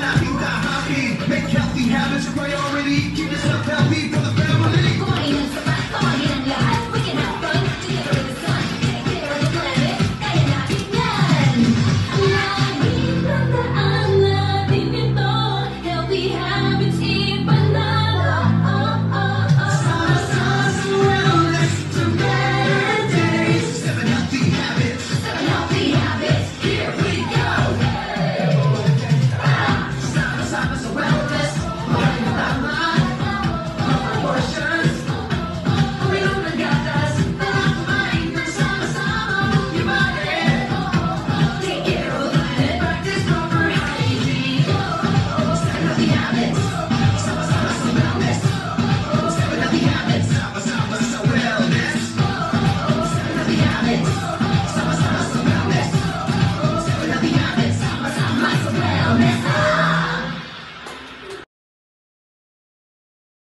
why. Make healthy habits a priority.